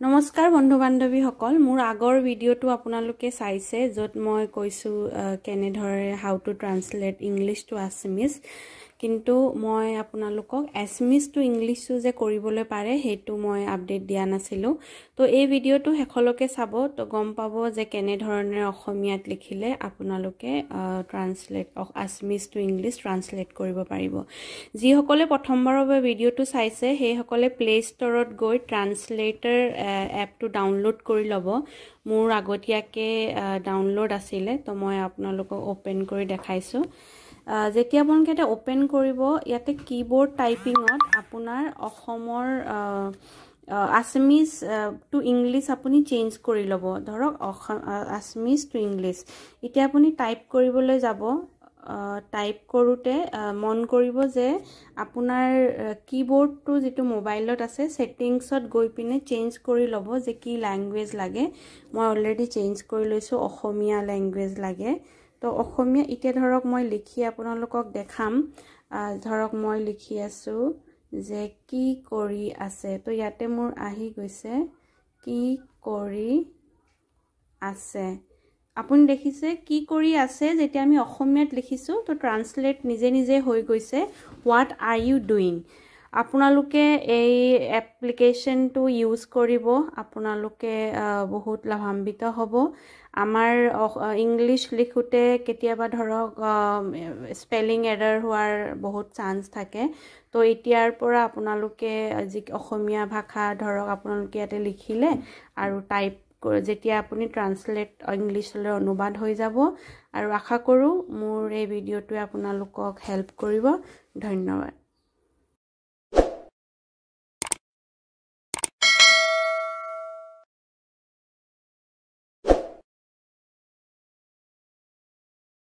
নমস্কাৰ বন্ধু বান্ধৱীসকল মোৰ আগৰ ভিডিঅ'টো আপোনালোকে চাইছে য'ত মই কৈছোঁ কেনেদৰে how to translate English to Assamese কিন্তু মই আপোনালোকক এছমিজ টু ইংলিছো যে কৰিবলৈ পাৰে সেইটো মই আপডেট দিয়া নাছিলোঁ। তো এই ভিডিঅ'টো শেষলৈকে চাব তো গম পাব যে কেনেধৰণে অসমীয়াত লিখিলে আপোনালোকে translate Assamese to English translate কৰিব পাৰিব। যিসকলে প্ৰথমবাৰৰ বাবে ভিডিঅ'টো চাইছে সেইসকলে প্লে' ষ্ট'ৰত গৈ ট্ৰান্সলেটাৰ এপটো ডাউনলোড কৰি ল'ব। মোৰ আগতীয়াকৈ ডাউনলোড আছিলে তো মই আপোনালোকক অ'পেন কৰি দেখাইছোঁ। যেতিয়া আপোনালোকে এটা অ'পেন কৰিব ইয়াতে কী বোৰ্ড টাইপিঙত আপোনাৰ অসমৰ আছামিজ টু ইংলিছ আপুনি চেঞ্জ কৰি ল'ব। ধৰক আছামিজ টু ইংলিছ এতিয়া আপুনি টাইপ কৰিবলৈ যাব। টাইপ কৰোঁতে মন কৰিব যে আপোনাৰ কী বোৰ্ডটো যিটো মোবাইলত আছে ছেটিংছত গৈ পিনে চেঞ্জ কৰি ল'ব যে কি লেংগুৱেজ লাগে। মই অলৰেডি চেঞ্জ কৰি লৈছোঁ অসমীয়া লেংগুৱেজ লাগে। তো অসমীয়া এতিয়া ধৰক মই লিখি আপোনালোকক দেখাম। ধৰক মই লিখি আছোঁ যে কি কৰি আছে। তো ইয়াতে মোৰ আহি গৈছে কি কৰি আছে। আপুনি দেখিছে কি কৰি আছে যেতিয়া আমি অসমীয়াত লিখিছোঁ তো ট্ৰান্সলেট নিজে নিজে হৈ গৈছে হোৱাট আৰ ইউ ডুইং আপোনালোকে এই এপ্লিকেশ্যনটো ইউজ কৰিব আপোনালোকে বহুত লাভান্বিত হ'ব। আমাৰ ইংলিছ লিখোঁতে কেতিয়াবা ধৰক স্পেলিং এৰাৰ হোৱাৰ বহুত চান্স থাকে। তো এতিয়াৰ পৰা আপোনালোকে যি অসমীয়া ভাষা ধৰক আপোনালোকে ইয়াতে লিখিলে আৰু টাইপ যেতিয়া আপুনি ট্ৰান্সলেট ইংলিছলৈ অনুবাদ হৈ যাব। আৰু আশা কৰোঁ মোৰ এই ভিডিঅ'টোৱে আপোনালোকক হেল্প কৰিব। ধন্যবাদ।